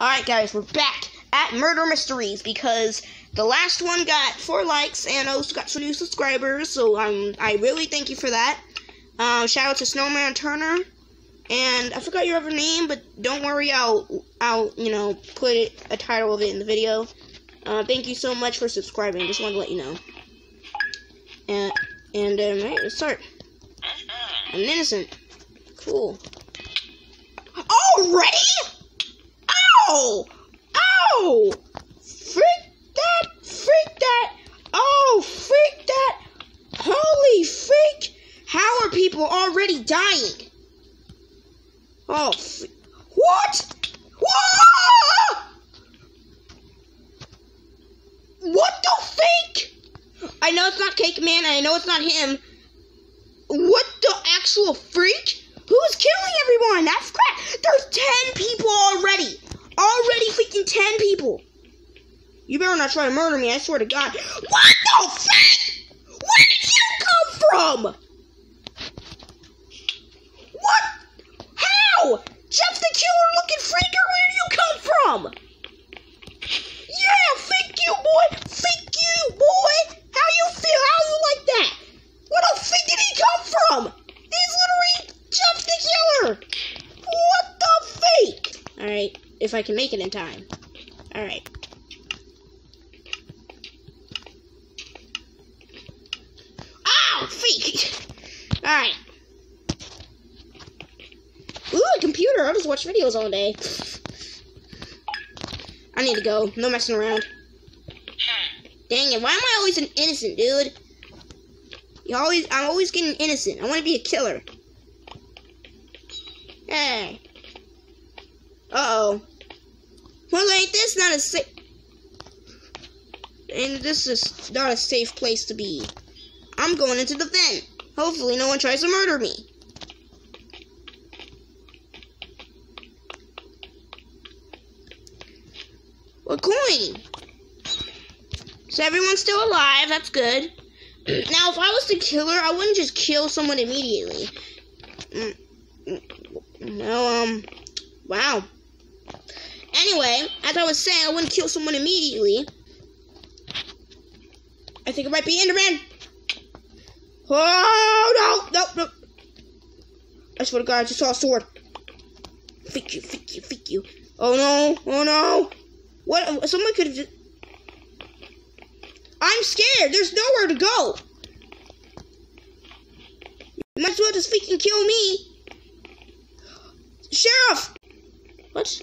Alright, guys, we're back at Murder Mysteries because the last one got four likes and also got some new subscribers, so um, I really thank you for that. Um, shout out to Snowman Turner. And I forgot your other name, but don't worry, I'll, I'll, you know, put it, a title of it in the video. Uh, thank you so much for subscribing. Just wanted to let you know. And, and, um, right, let's start. I'm innocent. Cool. Already? Ow! Ow! Freak that! Freak that! Oh, freak that! Holy freak! How are people already dying? Oh, fre- what? What the fake? I know it's not Cake Man, I know it's not him. What the actual freak? Who's killing everyone? That's crap. There's 10 people already. Already freaking 10 people. You better not try to murder me, I swear to God. What the frick? Where did you come from? What? How? Jeff the killer looking freaker, where did you come from? Yeah, thank you, boy. Thank you, boy. How you feel? How you like that? Where the freak did he come from? He's literally Jeff the killer. What the fake? All right, if I can make it in time. All right. Oh, Ow, fake. All right. Ooh, a computer. I'll just watch videos all day. I need to go. No messing around. Dang it, why am I always an innocent, dude? You always I'm always getting innocent. I wanna be a killer. Hey. Uh oh. Well ain't this not a safe and this is not a safe place to be. I'm going into the vent. Hopefully no one tries to murder me. We're going. So everyone's still alive. That's good. now, if I was the killer, I wouldn't just kill someone immediately. Mm, mm, No, um, wow. Anyway, as I was saying, I wouldn't kill someone immediately. I think it might be Enderman. Oh no, no, no! I swear to God, I just saw a sword. Fake you, fake you, fake you. Oh no, oh no! What? Someone could have just. I'm scared. There's nowhere to go. You might as well just freaking kill me. Sheriff! What?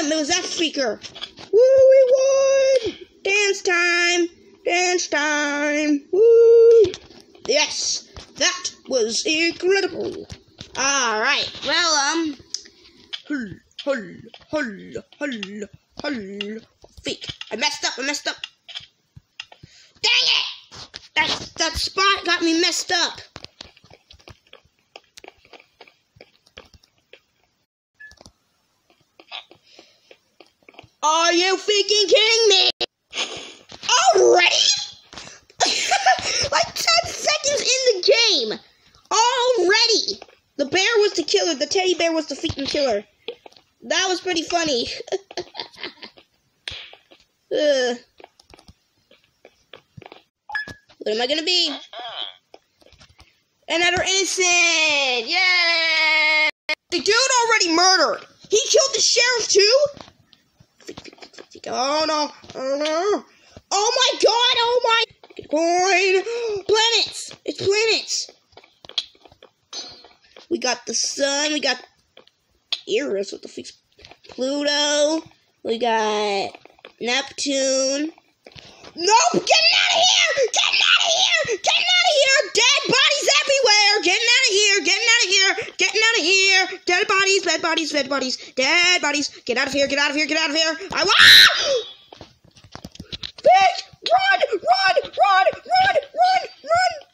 him. It was that freaker. Woo, we won! Dance time! Dance time! Woo! Yes, that was incredible. All right. Well, um, hull, hull, hull, hull, hull. Fake. I messed up. I messed up. Dang it! That that spot got me messed up. Are you freaking kidding me? Already? like 10 seconds in the game. Already. The bear was the killer. The teddy bear was the freaking killer. That was pretty funny. Ugh. What am I gonna be? Another innocent! Yay! The dude already murdered! He killed the sheriff too? Oh no! Oh! Oh my god! Oh my! Coin! Planets! It's planets! We got the sun. We got Eris. What the fuck's Pluto? We got Neptune. Nope, getting out of here! Getting out of here! Getting out of here! Dead bodies everywhere! Getting out of here! Getting out of here! Getting out of here! Dead bodies, dead bodies, dead bodies, dead bodies. Get out of here, get out of here, get out of here. I want. Bitch! Run! Run! Run! Run! Run! Run!